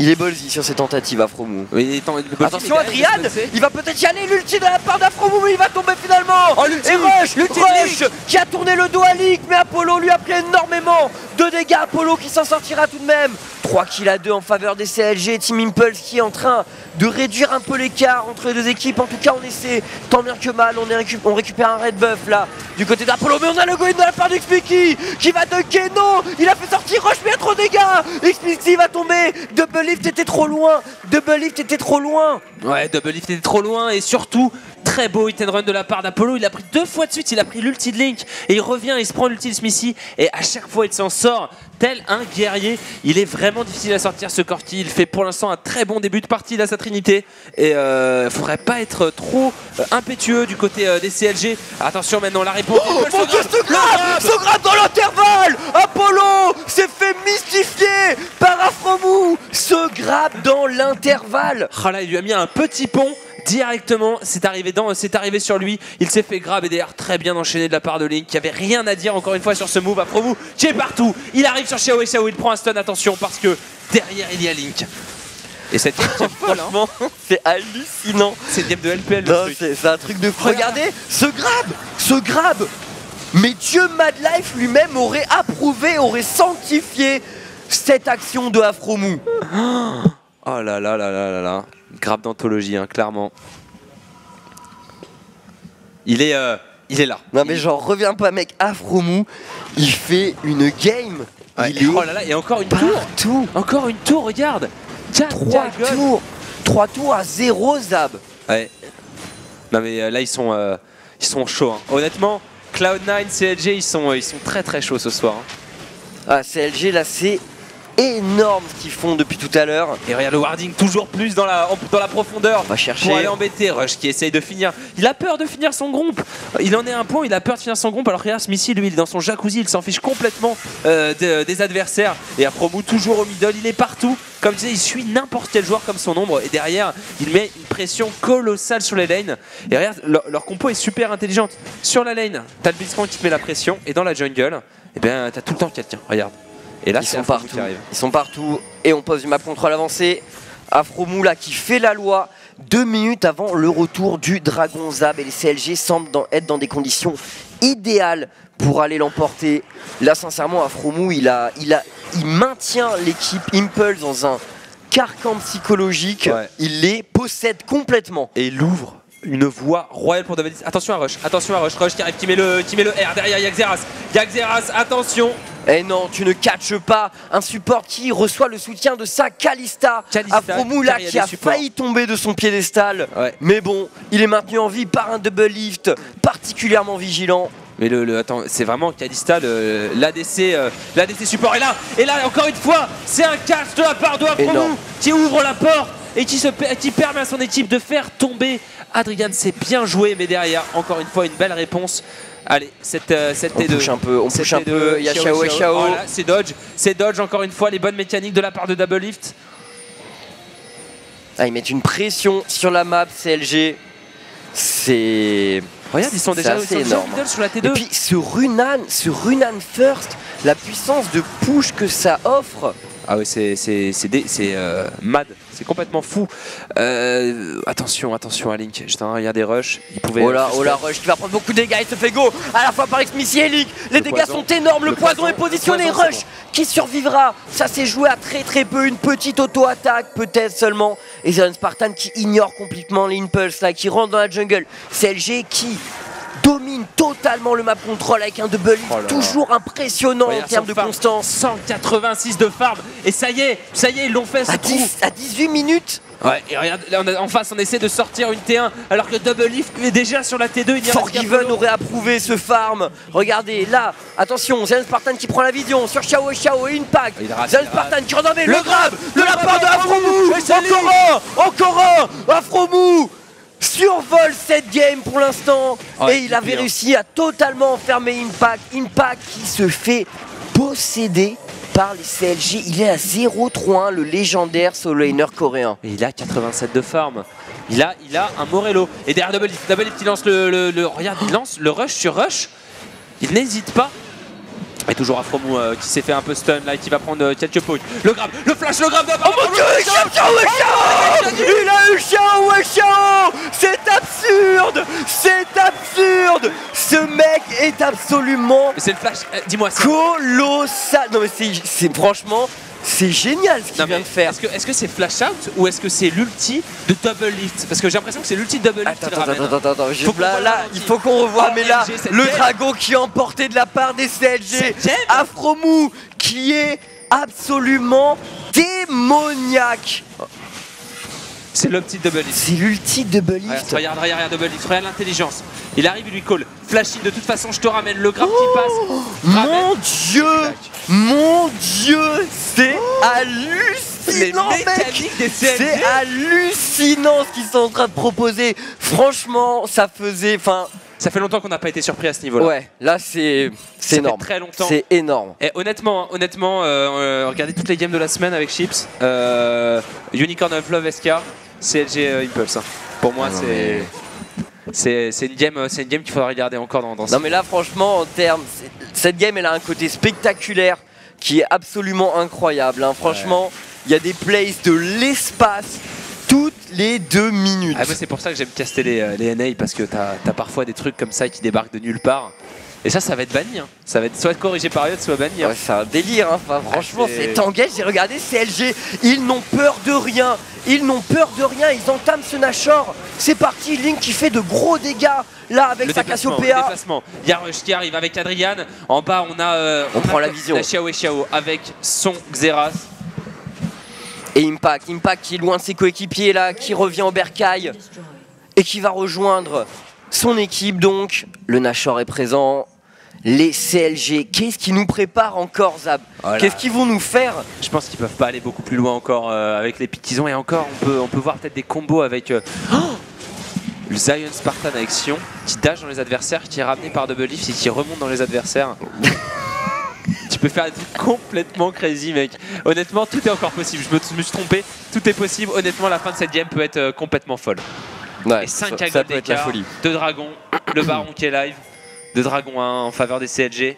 Il est ballsy sur ses tentatives Afromou. Oui, Attention derrière, Adrian il va peut-être y aller l'ulti de la part d'Afromou mais il va tomber finalement. Oh, Et Rush, qui a tourné le dos à Link mais Apollo lui a pris énormément de dégâts. Apollo qui s'en sortira tout de même. 3 kills à 2 en faveur des CLG Team Impulse qui est en train de réduire un peu l'écart entre les deux équipes. En tout cas on essaie tant bien que mal on, est récup- on récupère un red buff là du côté d'Apollo. Mais on a le go-in de la part d'Xpiki qui va dunker. Non il a fait sortir Rush mais il y a trop de dégâts. Xpiki va tomber. Double Lift était trop loin Double Lift était trop loin Ouais, Double Lift était trop loin et surtout très beau hit and run de la part d'Apollo. Il a pris deux fois de suite, il a pris l'ulti de Link et il revient, il se prend l'ulti de Smithy et à chaque fois il s'en sort tel un guerrier. Il est vraiment difficile à sortir ce Corki. Il fait pour l'instant un très bon début de partie là sa Trinité et euh, faudrait pas être trop euh, impétueux du côté euh, des CLG. Attention maintenant la réponse. Oh grab Ce grab dans l'intervalle Apollo s'est fait mystifier par Afromou Ce grab dans l'intervalle Ah là, il lui a mis un petit pont directement. C'est arrivé, dans, c'est arrivé sur lui. Il s'est fait grab et derrière très bien enchaîné de la part de Link qui avait rien à dire encore une fois sur ce move. Après vous, qui est partout. Il arrive sur Xiao et Xiao. Il prend un stun. Attention parce que derrière il y a Link. Et cette game qui est folle, hein. Franchement, c'est hallucinant C'est une game de LPL. le Non, truc. c'est c'est un truc de fou Regarde. Regardez, ce grab Ce grab Mais Dieu Mad Life lui-même aurait approuvé, aurait sanctifié cette action de Afromou Oh là là là là là là. Grab d'anthologie, hein, clairement. Il est, euh, il est là. Non mais genre, reviens pas mec, Afromou, il fait une game Ouais. Il est Oh là là, et encore une tour. Encore une tour, regarde. 4 Trois tours 3 tours à 0 Zab Ouais. Non mais euh, là ils sont euh, ils sont chauds. hein. Honnêtement, Cloud9, CLG, ils sont euh, ils sont très très chauds ce soir. hein. Ah, CLG là, c'est énorme ce qu'ils font depuis tout à l'heure. Et regarde le warding toujours plus dans la en- dans la profondeur. On va chercher. Pour aller embêter Rush qui essaye de finir. Il a peur de finir son groupe. Il en est un point, il a peur de finir son groupe. Alors regarde Smithy, lui, il est dans son jacuzzi, il s'en fiche complètement euh, de- des adversaires. Et à Promu, toujours au middle, il est partout. Comme je disais, il suit n'importe quel joueur comme son ombre. Et derrière, il met une pression colossale sur les lanes. Et regarde, leur, leur compo est super intelligente. Sur la lane, t'as le Blitzcrank qui te met la pression. Et dans la jungle, eh ben, t'as tout le temps quelqu'un. Regarde. Et là, Ils sont partout. Ils sont partout. Et on pose du map contrôle avancé. Afromou là qui fait la loi, deux minutes avant le retour du Dragon Zab et les CLG semblent dans- être dans des conditions idéales pour aller l'emporter. Là, sincèrement, Afromou, il, a, il, a, il maintient l'équipe Impulse dans un carcan psychologique. Ouais. Il les possède complètement. Et il ouvre une voie royale pour David. Attention à Rush, attention à Rush, Rush qui arrive, qui met le, qui met le R derrière Yaxeras. Yaxeras, attention Eh non, tu ne catches pas un support qui reçoit le soutien de sa Kalista. Kalista, Afromou là car il y a qui a supports. failli tomber de son piédestal. Ouais. Mais bon, il est maintenu en vie par un double lift particulièrement vigilant. Mais le, le- attends, c'est vraiment Kalista, le- l'ADC, euh, l'ADC support est là. Et là, encore une fois, c'est un catch de la part de Afromou qui ouvre la porte et qui, se, qui permet à son équipe de faire tomber Adrian. C'est bien joué, mais derrière, encore une fois, une belle réponse. Allez, cette, euh, cette On T2. pousse un peu, on pousse un T2, peu. Il y a et Xiao. Voilà, c'est dodge, c'est dodge encore une fois les bonnes mécaniques de la part de Double Lift. Ah, ils mettent une pression sur la map CLG. C'est. Regarde, ils sont C'est déjà, assez ils sont déjà énorme. middle sur la Et T2. puis ce Runan, ce Runan First, la puissance de push que ça offre. Ah oui, c'est c'est c'est c'est, euh, mad, c'est complètement fou. Euh, attention, attention à Link. J'étais en train de regarder Rush. Il pouvait. Oh là, oh là, Rush qui va prendre beaucoup de dégâts, il se fait go à la fois par X-Missy et Link. Les Le dégâts poison. sont énormes, le, Le poison, poison, est positionné. poison, c'est Rush qui survivra. Ça s'est joué à très très peu, une petite auto-attaque peut-être seulement. Et c'est un Spartan qui ignore complètement l'impulse là, qui rentre dans la jungle. CLG qui domine totalement le map control avec un double lift Oh toujours impressionnant en termes de farm. constance. 186 de farm. Et ça y est, ça y est, ils l'ont fait ce À, coup. 10 à 18 minutes, Ouais, et regarde, là on a- en face, on essaie de sortir une T1 alors que Double Lift lui est déjà sur la T2. Il Forgiven aurait approuvé ce farm. Regardez là, attention, Zen Spartan qui prend la vision sur Xiao et Xiao et une pack. Zen Spartan qui redonne le, Le grab grab, de le la part de. Afromou. Encore un, encore un, Afromou survole cette game pour l'instant Ouais, et il avait réussi à totalement enfermer Impact. Impact qui se fait posséder par les CLG. Il est à 0-3-1, le légendaire solo laner coréen. Et il a 87 de farm. Il a, il a un Morello. Et derrière Double Lift, Double Lift, il lance le, le- le- regarde, il lance le rush sur rush. Il n'hésite pas. Et toujours Afromou euh, qui s'est fait un peu stun là et qui va prendre euh, quelques. Le grab, le flash, le grab de Oh mon dieu, Il a eu Xiao Xiao. C'est absurde C'est absurde. Ce mec est absolument Mais c'est le flash, euh, dis-moi ça. colossal. Non mais c'est franchement, c'est génial ce qu'il vient de faire Est-ce que c'est flash out ou est-ce que c'est l'ulti de double lift? Parce que j'ai l'impression que c'est l'ulti de double lift Attends, attends, attends, attends, attends, Faut là, là, il faut qu'on revoie, Oh, mais là, le game. dragon qui est emporté de la part des CLG, game. Afromou, qui est absolument démoniaque. C'est petit double lift. C'est l'ulti double lift. regarde, regarde, regarde, double lift, regarde l'intelligence. Il arrive, il lui call. Flashy, de toute façon, je te ramène le grab qui passe. Ramène. Mon dieu Mon dieu C'est Les hallucinant mec C'est hallucinant ce qu'ils sont en train de proposer Franchement, ça faisait... Enfin, Ça fait longtemps qu'on n'a pas été surpris à ce niveau-là. ouais, là c'est c'est énorme. très longtemps. C'est énorme. Et honnêtement, hein, honnêtement, euh, regardez toutes les games de la semaine avec Chips. Euh, Unicorn of Love SK, CLG euh, Impulse. hein. Pour moi, Ah c'est. mais- C'est c'est une game, euh, c'est une game qu'il faudra regarder encore dans, dans ce- Non mais là franchement en termes, cette game elle a un côté spectaculaire qui est absolument incroyable. hein. Franchement, il y a des plays de l'espace toutes les deux minutes. Ah, c'est pour ça que j'aime caster les, euh, les NA parce que t'as as parfois des trucs comme ça qui débarquent de nulle part. Et ça, ça va être banni. hein. Ça va être soit corrigé par Riot, soit banni. hein. Ouais, c'est un délire, hein. Enfin, franchement, Ah, c'est- engage. J'ai regardé CLG, ils n'ont peur de rien. Ils n'ont peur de rien. Ils entament ce Nashor. C'est parti, Link qui fait de gros dégâts là avec Le sa Cassiopeia. Il y a Rush qui arrive avec Adrian. En bas, on a. euh, On prend la vision. La Xiao et Xiao avec son Xeras. Et Impact, Impact qui est loin de ses coéquipiers là, qui revient au bercail et qui va rejoindre son équipe donc. Le Nashor est présent. Les CLG, qu'est-ce qui nous prépare encore Zab Voilà. Qu'est-ce qu'ils vont nous faire Je pense qu'ils peuvent pas aller beaucoup plus loin encore euh, avec les ont. Et encore, on peut, on peut voir peut-être des combos avec. euh, oh le Zion Spartan avec Sion qui dash dans les adversaires, qui est ramené par Double Lift et qui remonte dans les adversaires. tu peux faire des trucs complètement crazy, mec. Honnêtement, tout est encore possible. Je me, je me suis trompé. Tout est possible. Honnêtement, la fin de cette game peut être euh, complètement folle. Ouais, et 5 ça, à ça peut être la d'écart, folie. deux dragons, le baron qui est live, deux dragons 1 en faveur des CLG.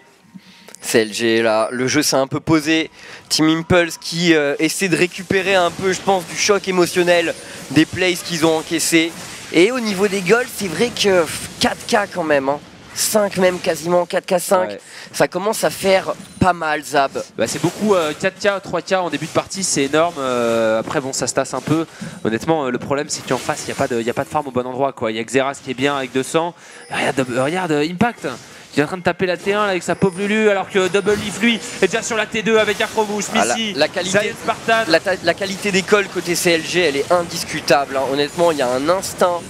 CLG là, le jeu s'est un peu posé. Team Impulse qui euh, essaie de récupérer un peu, je pense, du choc émotionnel des plays qu'ils ont encaissés. Et au niveau des goals, c'est vrai que 4K quand même. hein. 5 même quasiment, 4K5. Ouais. Ça commence à faire pas mal, Zab. Bah, c'est beaucoup, euh, 4K, 3K en début de partie, c'est énorme. Euh, après, bon, ça se tasse un peu. Honnêtement, euh, le problème, c'est qu'en face, il n'y a, pas de- y a pas de farm au bon endroit. quoi. Il y a Xeras qui est bien avec 200. Regarde, euh, regarde euh, Impact qui est en train de taper la T1 là, avec sa pauvre Lulu, alors que Double Leaf, lui, est déjà sur la T2 avec Afrobus, Ah, la- Missy, la qualité- Zayn Spartan. La, ta- la qualité d'école côté CLG, elle est indiscutable. hein. Honnêtement, il y a un instinct.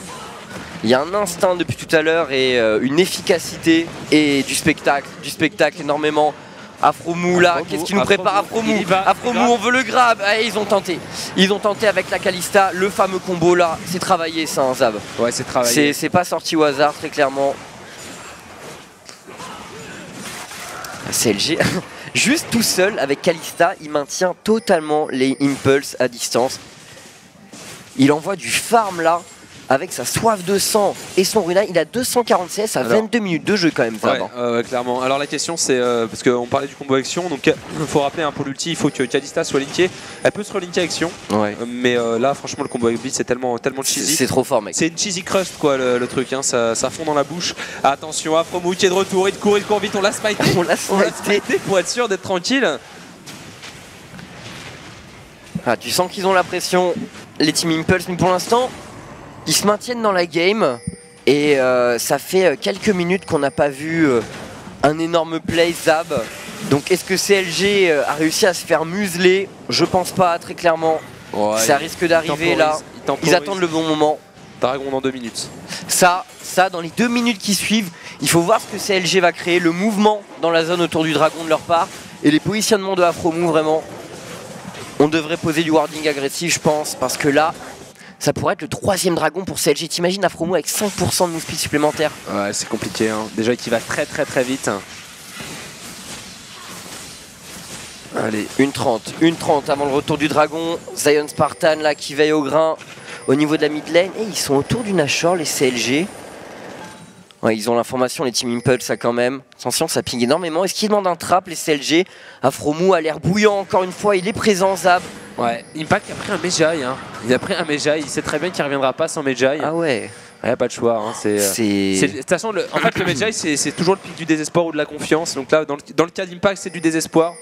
Il y a un instinct depuis tout à l'heure et euh, une efficacité et du spectacle. Du spectacle énormément. Afromou là, qu'est-ce qui nous prépare Afromou Afromou, on veut le grab. Ah, ils ont tenté. Ils ont tenté avec la Calista, le fameux combo là. C'est travaillé ça, hein, Zab. Ouais, c'est travaillé. c'est pas sorti au hasard, très clairement. CLG, juste tout seul avec Kalista, il maintient totalement les impulses à distance. Il envoie du farm là, avec sa soif de sang et son runa. Il a 240 CS à Alors. 22 minutes de jeu quand même, Ouais, euh, clairement. Alors la question c'est euh, parce qu'on parlait du combo action, donc il faut rappeler hein, pour l'ulti, il faut que Kalista soit linkée. Elle peut se relinker action, Ouais. euh, mais euh, là franchement le combo avec beat c'est tellement tellement cheesy. C'est trop fort, mec. C'est une cheesy crust quoi le, le truc, hein, ça, ça fond dans la bouche. Attention, Afromou qui est de retour, il court, il court vite, on l'a smité. On l'a smité pour être sûr d'être tranquille. Ah, tu sens qu'ils ont la pression, les Team Impulse, mais pour l'instant, ils se maintiennent dans la game. Et euh, ça fait euh, quelques minutes qu'on n'a pas vu euh, un énorme play Zab. Donc est-ce que CLG a réussi à se faire museler? Je pense pas, très clairement. ça risque d'arriver là. Ils attendent le bon moment. Dragon dans deux minutes. Ça, ça, dans les deux minutes qui suivent, il faut voir ce que CLG va créer, le mouvement dans la zone autour du dragon de leur part, et les positionnements de Afromou, vraiment. On devrait poser du warding agressif, je pense, parce que là, ça pourrait être le troisième dragon pour CLG. T'imagines Afromou avec 5% de move speed supplémentaire Ouais, c'est compliqué. hein. Déjà qui va très très très vite. Allez, une 30, une 30 avant le retour du dragon. Zion Spartan là qui veille au grain au niveau de la mid lane. Et ils sont autour du Nashor, les CLG. Ouais, ils ont l'information, les Team Impulse, ça quand même. Attention, ça ping énormément. Est-ce qu'ils demandent un trap, les CLG Afromou a l'air bouillant encore une fois. Il est présent, Zab. Ouais, Impact a pris un Mejai. Hein. Il a pris un Mejai. Il sait très bien qu'il reviendra pas sans Mejai. Ah ouais. Ouais, pas de choix. hein, C'est. euh, c'est-. De toute façon, le- en fait, le Mejai, c'est c'est toujours le pic du désespoir ou de la confiance. Donc là, dans le, dans le cas d'Impact, c'est du désespoir.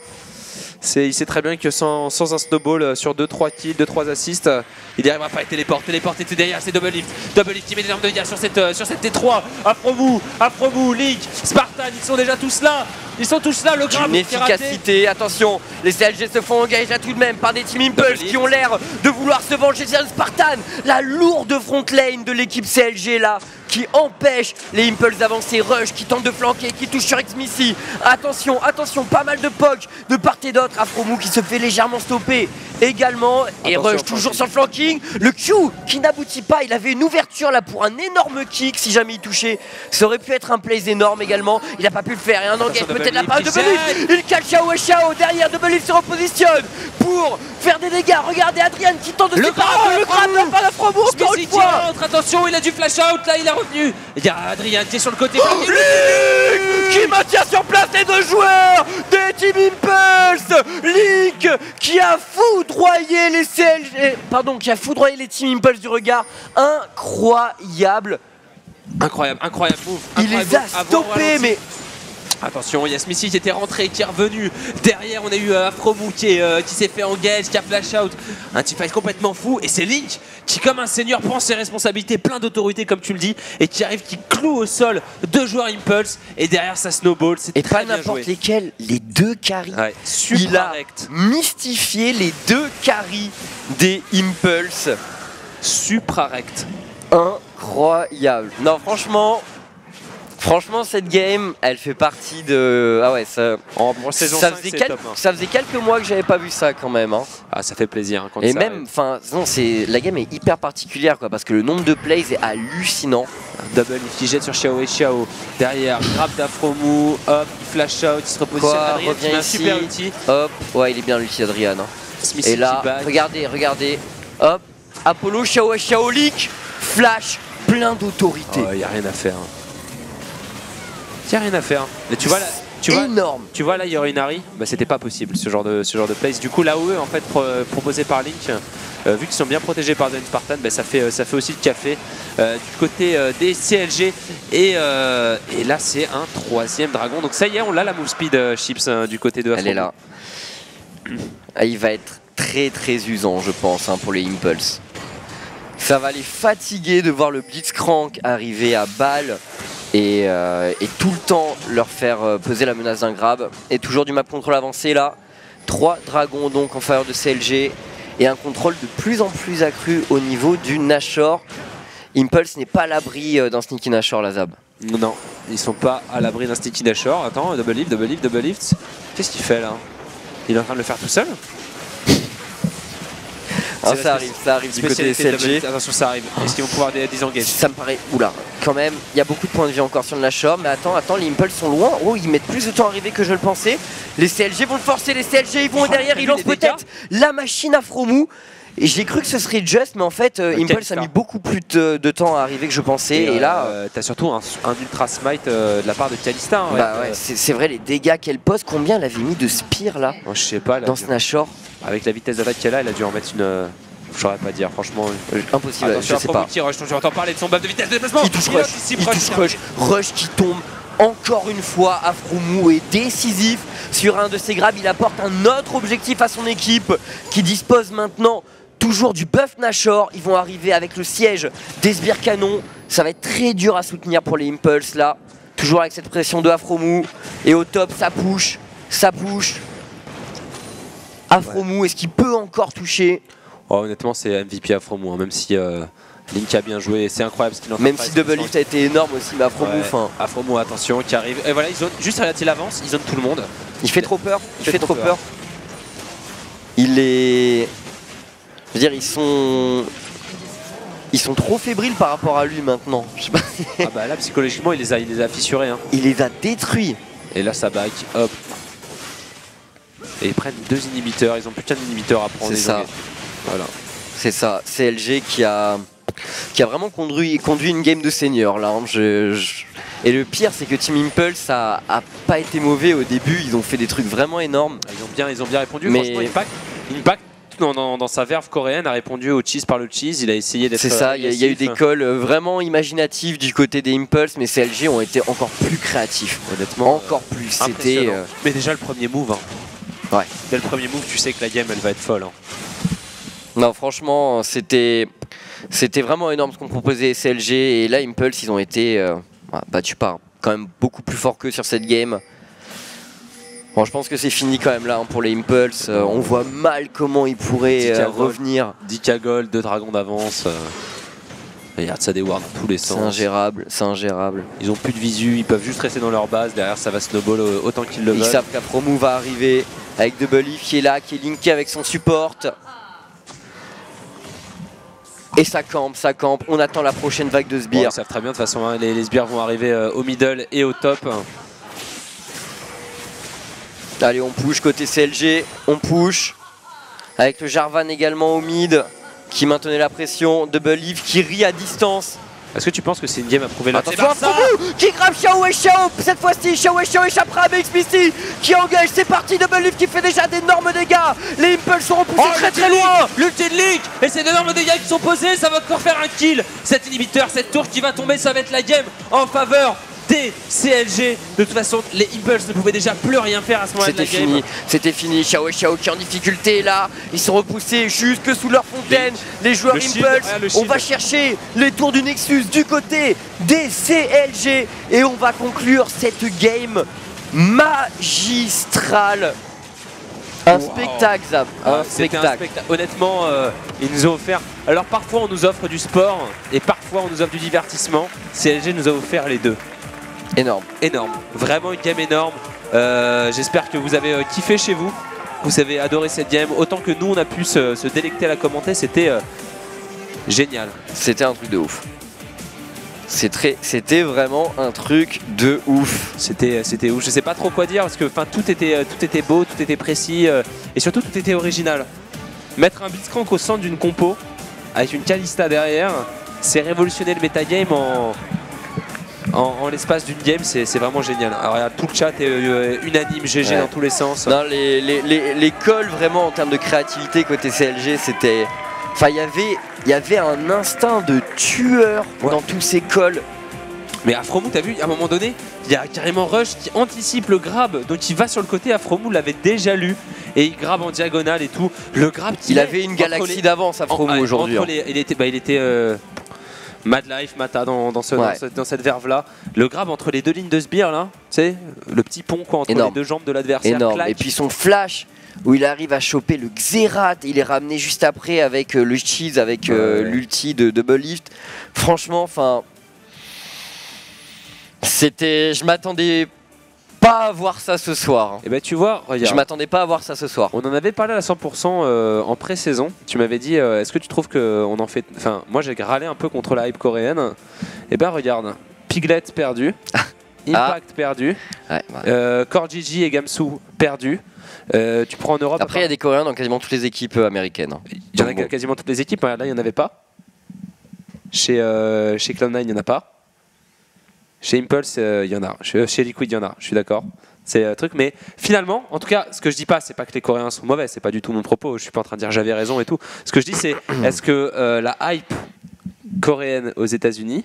C'est- Il sait très bien que sans, sans un snowball euh, sur 2-3 kills, 2-3 assists, euh, il n'y arrivera pas à téléport. Téléport était derrière, c'est double lift. Double lift qui met des armes de dégâts sur cette, euh, sur cette T3. Afro-vous, Afro-vous, Link, Spartan, ils sont déjà tous là. Ils sont tous là, le grave Une efficacité, attention, les CLG se font engager là tout de même par des Team Impulse qui ont l'air de vouloir se venger de Spartan, la lourde front lane de l'équipe CLG là, qui empêche les Impulse d'avancer, Rush qui tente de flanquer, qui touche sur Xmissy, attention, attention, pas mal de poke de part et d'autre, Afromou qui se fait légèrement stopper également, et Attention Rush toujours sur le flanking, le Q qui n'aboutit pas, il avait une ouverture là pour un énorme kick. Si jamais il touchait, ça aurait pu être un plays énorme également, il a pas pu le faire, et un engage peut-être la part de. Belif, il cale Xiao et Xiao derrière Double Leaf se repositionne pour faire des dégâts. Regardez Adrian qui tente de Le se le le grab de la part encore une fois. attention, il a du flash out, là il est Il y a Adrien qui est sur le côté. Link qui maintient sur place les deux joueurs des Team Impulse. Link qui a foudroyé les CLG, pardon, qui a foudroyé les Team Impulse du regard. Incroyable. Incroyable, incroyable move. Il les a stoppés, mais Attention, il y a Smithy qui était rentré, qui est revenu. Derrière, on a eu euh, Afromou qui, est, euh, qui s'est fait engage, qui a flash out. Un teamfight complètement fou. Et c'est Link qui, comme un seigneur, prend ses responsabilités, plein d'autorité, comme tu le dis, et qui arrive, qui cloue au sol deux joueurs Impulse. Et derrière, ça snowball. C'est et très pas n'importe lesquels, les deux carries. Ouais, Il a rect. mystifié les deux carries des Impulse. Supra rect. Incroyable. Non, franchement, franchement, cette game, elle fait partie de. Ah ouais, ça. En pour saison ça, 5, faisait quelques, top, hein. ça faisait quelques mois que j'avais pas vu ça quand même. hein. Ah, ça fait plaisir hein, quand Et ça même, enfin, non, c'est la game est hyper particulière quoi, parce que le nombre de plays est hallucinant. Double qui jette sur Xiao et Xiao. Derrière, grab d'Afromou. Hop, flash out, il se repositionne. Quoi, ici. super outil. Hop, ouais, il est bien l'outil Adrian. hein. Et là, regardez, regardez. Hop, Apollo, Xiao, Xiao, Leak, flash, plein d'autorité. Il n'y a rien à faire. Il n'y a rien à faire. Mais tu vois, là, Tu vois, énorme. Tu vois là Yorinari, bah, c'était pas possible ce genre de ce genre de place. Du coup l'AOE en fait pro- proposé par Link, euh, vu qu'ils sont bien protégés par Zen Spartan, bah, ça fait euh, ça fait aussi le café euh, du côté euh, des CLG et, et là c'est un troisième dragon. Donc ça y est, on l'a la move speed chips euh, du côté de Elle est là. Ah, il va être très très usant, je pense, hein, pour les Impulse. Ça va les fatiguer de voir le Blitzcrank arriver à balle et, euh, et tout le temps leur faire euh, peser la menace d'un grab. Et toujours du map control avancé là. Trois dragons donc en faveur de CLG et un contrôle de plus en plus accru au niveau du Nashor. Impulse n'est pas à l'abri euh, d'un sneaky Nashor, la Zab. Non, ils sont pas à l'abri d'un sticky Nashor. Attends, double lift, double lift, double lift. Qu'est-ce qu'il fait là? Il est en train de le faire tout seul? C'est ça la arrive, ça arrive du côté des CLG. Attention, ça arrive. Est-ce qu'ils vont pouvoir dé- désengager Ça me paraît. Oula, quand même, il y a beaucoup de points de vie encore sur le Nashor. Mais attends, attends, les Impulse sont loin. Oh, ils mettent plus de temps à arriver que je le pensais. Les CLG vont le forcer, les CLG, ils vont Oh, derrière, ils lancent peut-être la machine à Fromou. Et j'ai cru que ce serait Just, mais en fait, euh, Impulse a mis beaucoup plus de, de temps à arriver que je pensais. Et, là, euh, t'as surtout un, un ultra smite euh, de la part de Kalista. hein, bah ouais. c'est vrai, les dégâts qu'elle pose, combien elle avait mis de spire là, Moi, je sais pas, dans Nashor avec la vitesse d'attaque qu'elle a, elle a dû en mettre une. Je saurais pas dire, franchement. Euh, Impossible, Attention, je sais pas. rush, tu entends parler de son buff de vitesse de déplacement. Il touche rush, il touche rush, rush qui tombe encore une fois. Afromou est décisif sur un de ses grabs. Il apporte un autre objectif à son équipe qui dispose maintenant toujours du buff Nashor. Ils vont arriver avec le siège des sbires canons. Ça va être très dur à soutenir pour les Impulse là. Toujours avec cette pression de Afromou. Et au top, ça push, ça push. Afromou, est-ce qu'il peut encore toucher? Oh, honnêtement, c'est MVP Afromou, hein, même si euh, Link a bien joué. C'est incroyable ce qu'il en train Même si Double Lift a été énorme aussi, mais Afromou, Ouais. Afromou, attention, qui arrive. Et voilà, ils zone, juste là, il avance, ils zone tout le monde. Il fait trop peur. Il fait, trop peur. Il est. Je veux dire, ils sont. Ils sont trop fébriles par rapport à lui maintenant. Je sais pas. ah bah là, psychologiquement, il les a, il les a fissurés. hein. Il les a détruits. Et là, ça back, hop. Et ils prennent deux inhibiteurs, ils ont plus qu'un inhibiteur à prendre. C'est ça. Voilà. C'est ça. CLG qui a qui a vraiment conduit, conduit une game de senior là. hein. Je- je- Et le pire, c'est que Team Impulse a, a pas été mauvais au début. Ils ont fait des trucs vraiment énormes. Ils ont bien, ils ont bien répondu. Mais- Franchement, Impact, Impact dans, dans- dans sa verve coréenne a répondu au cheese par le cheese. Il a essayé d'être. C'est ça. Il y, a- il y a eu des calls euh, vraiment imaginatifs du côté des Impulse, mais CLG ont été encore plus créatifs. Honnêtement. Encore plus. C'était. euh, Mais déjà le premier move. hein. Ouais. Dès le premier move, tu sais que la game elle va être folle. hein. Non, franchement, c'était c'était vraiment énorme ce qu'on proposait CLG et là Impulse, ils ont été euh, bah, battus par quand même beaucoup plus fort que sur cette game. Bon, je pense que c'est fini quand même là hein, pour les Impulse. Euh, on voit mal comment ils pourraient euh, revenir. 10k gold, 2 dragons d'avance. euh. Regarde ça déward dans tous les C'est sens. ingérable, c'est ingérable. Ils ont plus de visu, ils peuvent juste rester dans leur base. Derrière, ça va snowball euh, autant qu'ils le Ils veulent. savent qu'Apromu va arriver avec Double Leaf qui est là, qui est linké avec son support. Et ça campe, ça campe. On attend la prochaine vague de Bon, sbires. ils savent très bien de toute façon, hein, les, les sbires vont arriver euh, au middle et au top. Allez, on push côté CLG, on push. Avec le Jarvan également au mid, qui maintenait la pression. Double Leaf qui rit à distance. Est-ce que tu penses que c'est une game à prouver là Attention, qui grave Xiao et Xiao. Cette fois-ci, Xiao et Xiao échappera à BXPC qui engage. C'est parti, Double Leaf qui fait déjà d'énormes dégâts. Les Impulse sont repoussés Oh, très très loin. L'ulti de Link Et c'est d'énormes dégâts qui sont posés, ça va encore faire un kill Cet inhibiteur, cette tour qui va tomber, ça va être la game en faveur des CLG. De toute façon, les Impulse ne pouvaient déjà plus rien faire à ce moment-là C'était fini, c'était fini. Xiao et Xiao qui est en difficulté là. Ils sont repoussés jusque sous leur fontaine. Les joueurs Le Impulse. On va chercher les tours du Nexus du côté des CLG. Et on va conclure cette game magistrale. Un Wow. spectacle, Zab. Un Ah, un spectacle. Honnêtement, euh, ils nous ont offert. Alors parfois on nous offre du sport et parfois on nous offre du divertissement. CLG nous a offert les deux. Énorme. Énorme. Vraiment une game énorme. Euh, J'espère que vous avez euh, kiffé chez vous. Vous avez adoré cette game. Autant que nous on a pu se, se délecter à la commenter. C'était euh, génial. C'était un truc de ouf. C'était vraiment un truc de ouf. C'était ouf. Je sais pas trop quoi dire parce que enfin tout était tout était beau, tout était précis euh, et surtout tout était original. Mettre un Blitzcrank au centre d'une compo avec une Kalista derrière, c'est révolutionner le metagame en en, en l'espace d'une game, c'est vraiment génial. Alors regarde, tout le chat est euh, unanime, GG Ouais. dans tous les sens. Non, les, les, les, les calls vraiment en termes de créativité côté CLG, c'était. Enfin, il y avait- il y avait un instinct de tueur Ouais. dans tous ces calls. Mais Afromou, t'as vu, à un moment donné, il y a carrément Rush qui anticipe le grab, donc il va sur le côté. Afromou l'avait déjà lu et il grabe en diagonale et tout. Le grab, Il est avait une galaxie les- d'avance à Fromo en- aujourd'hui. hein. il était, bah, il était euh, Mad Life, Mata dans, dans, ce- Ouais. dans ce- dans cette verve là. Le grab entre les deux lignes de sbire là, tu sais, le petit pont quoi entre Énorme. les deux jambes de l'adversaire. Et puis son flash où il arrive à choper le Xerath, il est ramené juste après avec euh, le cheese, avec euh, Ouais. l'ulti de Double Lift. Franchement, enfin, c'était, je m'attendais pas à voir ça ce soir. hein. Et ben tu vois, Je m'attendais pas à voir ça ce soir. On en avait parlé à 100% euh, en pré-saison. Tu m'avais dit, euh, est-ce que tu trouves que on en fait. Enfin, moi j'ai râlé un peu contre la hype coréenne. Et ben regarde, Piglet perdu, Impact perdu, Ouais, euh, Gigi et Gamsu perdu. Tu prends en Europe. Après, il y a des Coréens dans quasiment toutes les équipes américaines. hein. Il y en a quasiment toutes les équipes. Là, il n'y en avait pas. Chez, chez Cloud9, il n'y en a pas. Chez Impulse, euh, il y en a. Chez, chez Liquid, il y en a. Je suis d'accord. C'est un truc. Mais finalement, en tout cas, ce que je dis pas, c'est pas que les Coréens sont mauvais. C'est pas du tout mon propos. Je suis pas en train de dire j'avais raison et tout. Ce que je dis, c'est est-ce que euh, la hype coréenne aux États-Unis,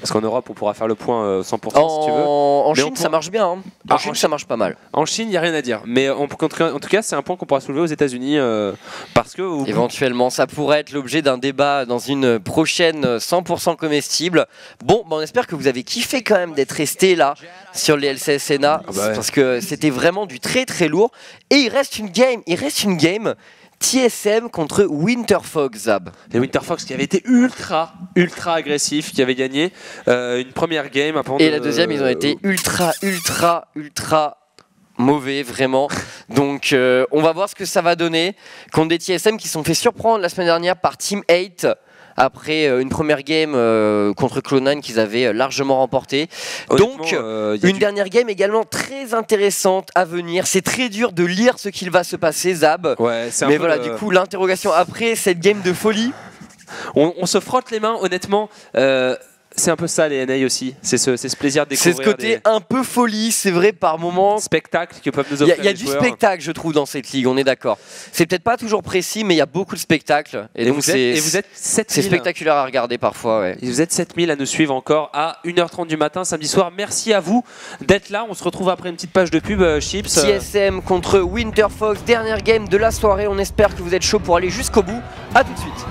parce qu'en Europe, on pourra faire le point euh, 100% si tu veux. En, en Chine, ça marche bien. hein. En Ah, Chine, en ça marche pas mal. En Chine, il n'y a rien à dire. Mais en, en tout cas- en c'est un point qu'on pourra soulever aux États-Unis euh, parce que Éventuellement, ça pourrait être l'objet d'un débat dans une prochaine 100% comestible. Bon, bah, on espère que vous avez kiffé quand même d'être resté là sur les LCSNA Ah bah ouais. parce que c'était vraiment du très très lourd. Et il reste une game, il reste une game TSM contre Winterfog Zab. Et Winter Fox qui avait été ultra, ultra agressif, qui avait gagné euh, une première game. avant Et de- la deuxième, ils ont été ultra, ultra, ultra mauvais, vraiment. Donc, euh, on va voir ce que ça va donner contre des TSM qui sont fait surprendre la semaine dernière par Team 8 après euh, une première game euh, contre Clone9 qu'ils avaient euh, largement remporté. Honnêtement, Donc, euh, Une du- dernière game également très intéressante à venir. C'est très dur de lire ce qu'il va se passer, Zab. Ouais, Mais voilà, le- du coup, l'interrogation après cette game de folie. on, on se frotte les mains, honnêtement. euh, c'est un peu ça les NA aussi. C'est ce, c'est ce plaisir de C'est découvrir ce côté des un peu folie, c'est vrai, par moments. spectacles que peuvent nous Il y a, offrir il y a du joueurs. spectacle, je trouve, dans cette ligue, on est d'accord. C'est peut-être pas toujours précis, mais il y a beaucoup de spectacles. Et, Et, donc, vous êtes, c'est et vous êtes c'est 7000. spectaculaire à regarder parfois. Ouais. Et vous êtes 7000 à nous suivre encore à 1h30 du matin samedi soir. Merci à vous d'être là. On se retrouve après une petite page de pub euh, Chips. TSM contre Winterfox, dernière game de la soirée. On espère que vous êtes chaud pour aller jusqu'au bout. A tout de suite.